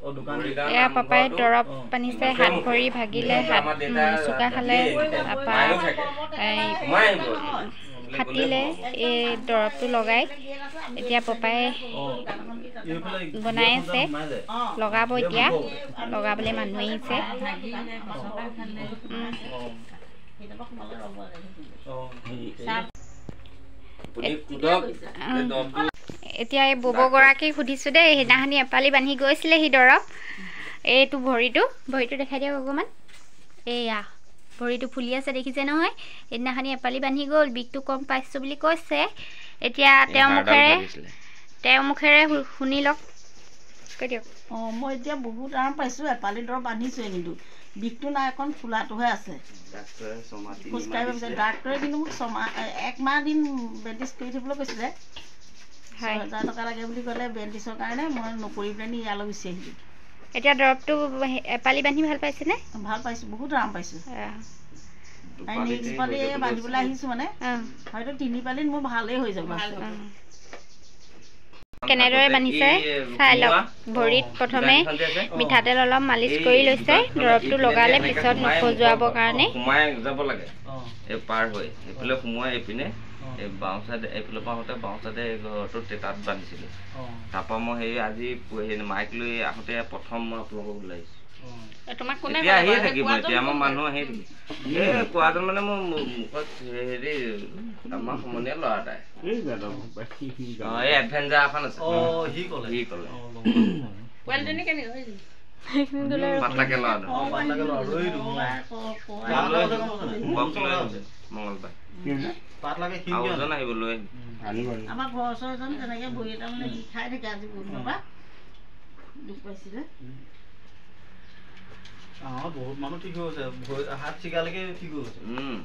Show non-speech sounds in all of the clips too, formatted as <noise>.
অ দোকান এয়া পাপাই দৰৱ বান্ধিছে হাত ভৰি ভাগিলে হাত চুকা খালে তাৰপা এই ফাটিলে এই দৰৱটো লগাই এতিয়া পাপাই বনাই আছে লগাব এতিয়া লগাবলৈ মানুহ আহিছে অ এতিয়া এই ববগৰাকীক সুধিছোঁ দেই সেইদিনাখনি এপালি বান্ধি গৈছিলে সি দৰৱ। এইটো ভৰিটো ভৰিটো দেখাই দিয়ক অকণমান। এয়া ভৰিটো ফুলি আছে দেখিছে নহয়? সেইদিনাখনি এপালি বান্ধি গ'ল বিষটো কম পাইছোঁ বুলি কৈছে। এতিয়া তেওঁৰ মুখেৰে তেওঁৰ মুখেৰে শুনি লওক। কৈ দিয়ক। অঁ মই এতিয়া বহুত আৰাম পাইছোঁ এপালি দৰৱ বান্ধিছোৱে কিন্তু বিষটো নাই অকণ ফুলাটোহে আছে। খোজকাঢ়িব বিচাৰে ডাক্তৰে কিন্তু মোক ছমাহ একমাহ দিন বেণ্ডেজ কৰি থাকিবলৈ কৈছিলে। ছহেজাৰ টকা লাগে বুলি ক'লে বেণ্ডেজৰ কাৰণে মই নকৰি পেলাইনি ইয়ালৈ গুচি আহিলোঁ। এতিয়া দৰৱটো এপালি বান্ধি ভাল পাইছেনে? ভাল পাইছোঁ বহুত আৰাম পাইছোঁ। আৰু নেক্সট পালি বান্ধিবলৈ আহিছোঁ মানে। হয়তো তিনি পালিত মোৰ ভালেই হৈ যাব। কেনেদৰে বান্ধিছে? চাই লওক। ভৰিত প্ৰথমে মিঠাতেল অলপ মালিচ কৰি লৈছে। দৰৱটো লগালে পিছত নখজুৱাবৰ কাৰণে। সোমাই যাব লাগে। পাৰ হৈ এইফালে সোমোৱাই এইপিনে। এই বাওঁ চাইডে এইফালৰ পৰা আহোঁতে বাওঁ চাইডে এই ঘৰটো তাত বান্ধিছিলোঁ। তাৰপৰা মই সেই আজি মাইক লৈ আহোঁতে প্ৰথম মই আপোনালোকক ওলাইছোঁ। অ তোমাক এতিয়া আহিয়ে থাকিব এতিয়া আমাৰ মানুহ আহি থাকিব। এই কোৱাজন মানে মোৰ মু- মুখত হেৰি আমাৰ সমনীয়া ল'ৰা এটাই। অঁ এই এডভেঞ্চাৰ এখন আছে। অ সি ক'লে। সি ক'লে। অ গম পোৱালিজনী কেনেকৈ হৈছিল পাতলাকে ল'ৰাটো অ ভাল লাগে ল'ৰা ৰৈটো তাক লৈ বক্স লৈ আহিছে মঙলবাৰ পাত লাগে সি আৰু কিয় এজন আহিব লৈ আহিব আমাৰ ঘৰৰ ওচৰ এজন তেনেকৈ ভৰি এটা মানে বিষাই থাকে আজি বহুত দিনৰ পৰা দুখ পাইছিলে। অ বহুত মানুহ ঠিক হৈ গৈছে। ভৰি- হাত চিগালৈকে ঠিক হৈ গৈছে। উম।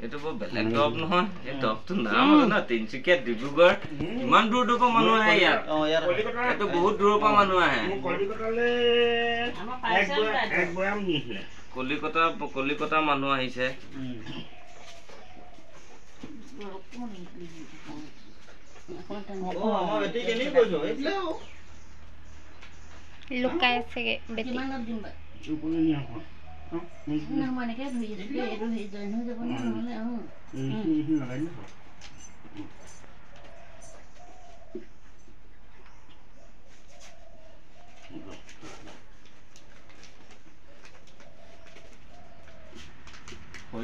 এইটো বৰ বেলেগ দৰৱ নহয়। এই দৰৱটোৰ নাম আছে ন তিনচুকীয়া ডিব্ৰুগড়। ইমান দূৰ দূৰৰ পৰা মানুহ আহে ইয়াত। এইটো বহুত দূৰৰ পৰা মানুহ আহে। কলিকতা কলিকতাৰ মানুহ আহিছে উম। অ আমাৰ বেটি কেনি কৰিছ এইফালে আৰু। লুকাই আছেগে বেটি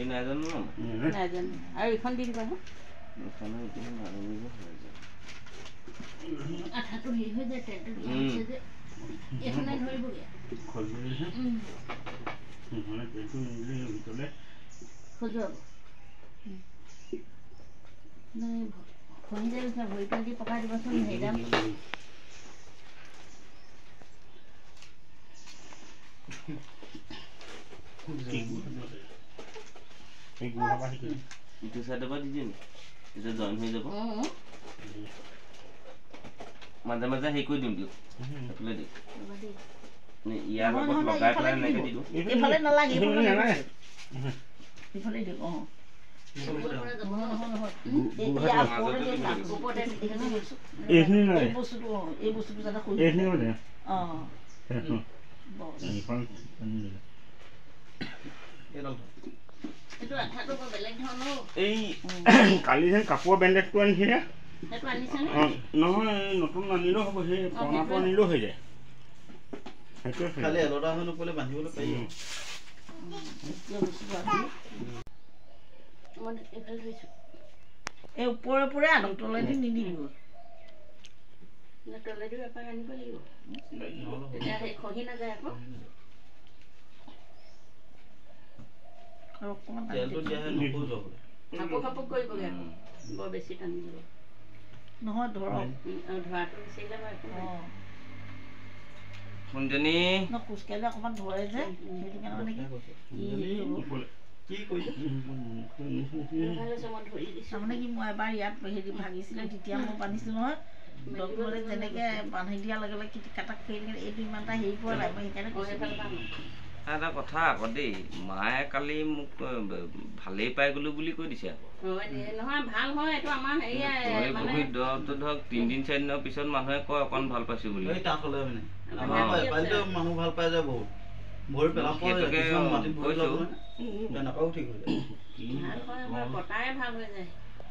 নাই জানো নাজানো আৰু এইখন দি দিবা হা এইখনে এতিয়া মাৰিব হৈ যায়। আঠাটো হেৰি হৈ যায় তেলটো দিয়া উম। হৈছে যে এইখনে ধৰিবগৈ উম, খজুৱাব উম। নাই, ভ- খহি যায় পিছে ভৰিটো দি পকাই দিবাচোন হেৰিডাল ইটো চাইডৰ পৰা দি দিয়ে নি এতিয়া জইন হৈ যাব। মাজে মাজে হেৰি কৰি দিম দিয়ক। ইয়াৰ লগত লগাই পেলাই এনেকৈ। দি দিওঁ এইফালে নালাগে এইফালে অঁ। দিম এইখিনি এই <coughs> কালি যে কাপোৰৰ বেণ্ডেজটো আনিছিলে নহয় নতুন আনিলেও হ'ব সেই পুৰণাটো আনিলেও হৈ যায়। এই ওপৰে ওপৰে আনক তলেদি নিদিব। তলেদিও এপাক আনিব লাগিব। তেতিয়া সেই খহি নাযায় আকৌ। আৰু অকণমান টানি তেলটো দিয়াহে নখজুৱাব বোলে। খাপৰ খাপৰ কৰিবগৈ আকৌ বৰ বেছি টানি দিব নহয় ধৰক ধৰাটো বিচাৰিলে মই একো নাই সোণজনী ন খোজকাঢ়িলে অকণমান ধৰে যে সেইটো কাৰণে নেকি কি কৰিছে তাৰমানে কি মই এবাৰ ইয়াত হেৰি ভাঙিছিলে তেতিয়া মই বান্ধিছিলোঁ নহয় ডক্টৰে যেনেকৈ বান্ধি দিয়াৰ লগে লগে কাটাক এইটো ইমান এটা হেৰি পোৱা নাই মই সেইকাৰণে কৈছোঁ এটা কথা আকৌ দেই মায়ে কালি মোক ভালেই পাই গলো বুলি কৈ দিছে আকৌ। ধৰক তিনিদিন চাৰিদিনৰ পিছত মানুহে কয় অকণ ভাল পাইছো বুলি। মানুহ ভাল পাই যায় বহুত। সেইটোকে কৈছো।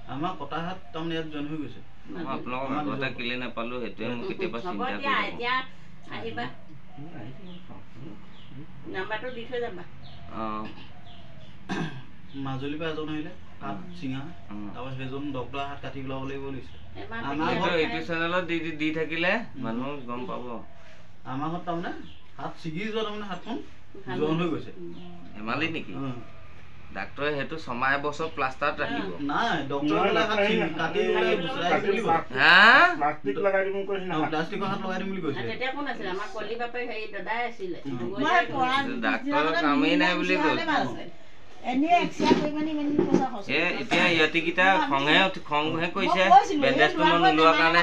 আমাৰ তাৰমানে ইয়াত জইন হৈ গৈছে। আপোনালোকক আগতে কেলে নাপালো সেইটোৱে মোক কেতিয়াবা চিন্তা নাম্বাৰটো দি থৈ যাবা অঁ। মাজুলীৰ পৰা এজন আহিলে হাত চিঙা। তাৰপৰা সেইজন ডক্টৰৰ হাত কাটি পেলাব লাগিব লৈছে এমাহ আমাৰ ঘৰত এইটো চেনেলত দি দি- থাকিলে মানুহ গম পাব। আমাৰ ঘৰত তাৰমানে হাত ছিগি যোৱা তাৰমানে হাতখন জইন হৈ গৈছে। ধেমালি নেকি। ডাক্তৰে সেইটো ছমাহ এবছৰ প্লাষ্টাৰত ৰাখিব। কাটি ডাক্তৰৰ কামেই নাই বুলি কৈছে। এতিয়া ইহঁতিকেইটা খঙে উঠি- খংহে কৰিছে বেণ্ডেজটো মই নোলোৱা কাৰণে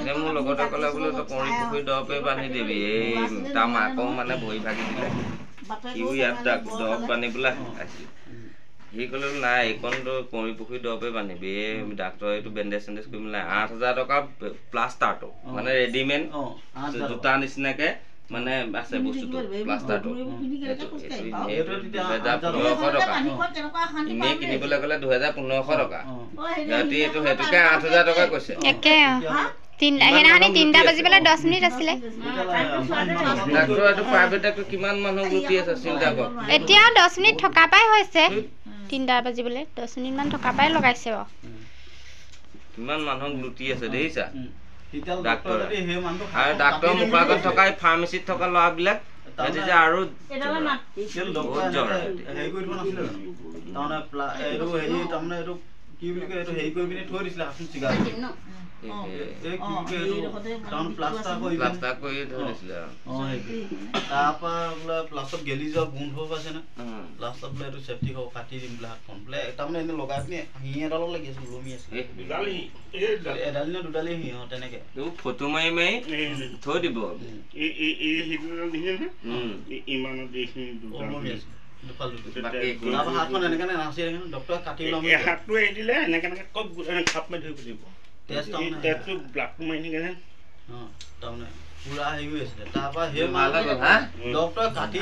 এতিয়া মোৰ লগতে ক'লে বোলে তই কৰি পুখুৰী দৰৱে বান্ধি দিবি। এই তাৰ মাকৰ মানে ভৰি ভাগি দিলে। সিও ইয়াত ডাক- দৰৱ বান্ধিবলৈ আহিছিল সি ক'লে বোলে, নাই এইকণতো কৰি পুখুৰী দৰৱে বান্ধিবি। এই ডাক্তৰে এইটো বেণ্ডেজ চেণ্ডেজ কৰিব নালাগে আঠ হাজাৰ টকা প্লাষ্টাৰটো মানে ৰেডিমেড জোতা নিচিনাকে মানে আছে বস্তুটো প্লাষ্টাৰটো। পোন্ধৰশ টকা। এনেই কিনিবলৈ গ'লে দুহেজাৰ পোন্ধৰশ টকা। সিহঁতি এইটো সেইটোকে আঠ হাজাৰ টকা কৈছে। সেইদিনাখনি তিনিটা বাজি পেলাই দহ মিনিট আছিলে। এতিয়া দহ মিনিট থকা পাই হৈছে। তিনিটা বাজিবলৈ দহ মিনিটমান থকা পাই লগাইছে বাৰু। কিমান মানুহক লুটি আছে দেখিছা? আৰু ডাক্তৰ মুখৰ আগত থকা এই ফাৰ্মাচীত থকা ল'ৰাবিলাক সিহঁতি যে আৰু এডালে মাত কেলে বহুত ডক্টৰে জ্বৰ কি বুলি কয় এইটো হেৰি কৰি পিনি থৈ দিছিলে হাতখন চিগা কৰি। ন এই কি বুলি কয় এইটো তাৰমানে প্লাষ্টাৰ কৰি পিনি- প্লাষ্টাৰ কৰি ধৰি দিছিলে আৰু অ, সেইটো। তাৰপৰা বোলে প্লাষ্টাৰত গেলি যোৱা গোন্ধ পাইছে নে উম। লাষ্টত বোলে এইটো চেফটি হ'ব কাটি দিম বোলে হাতখন বোলে তাৰমানে এনে লগাই পিনি শিঙি এডালত লাগি আছিল ওলমি আছিল এই দুডালি এই দুডালি। এডাল নে দুডালি শিঙি অ, তেনেকে এইবোৰ ফটো মাৰি মাৰি এই- থৈ দিব এই এই- এই সেইটো দেখিছে নহয়? উম। এই ইমানত এইখিনি দুডাল ওলমি আছিল দুফাল দুফাল বাকী একো তাৰপৰা হাতখন এনেকে নে নাচি থাকে ডক্টৰে কাটি এই- ল'ম এই হাতটো এৰি দিলে এনেকে এনেকে কপ এনেকে খাপ মাৰি ধৰিব লাগিব তেজ এই তাৰমানে তেজটো ব্লাডটো মাৰি থাকে যে অ, তাৰমানে পুৰা হেৰি হৈ আছিলে তাৰপৰা সেই? ডক্টৰে কাটি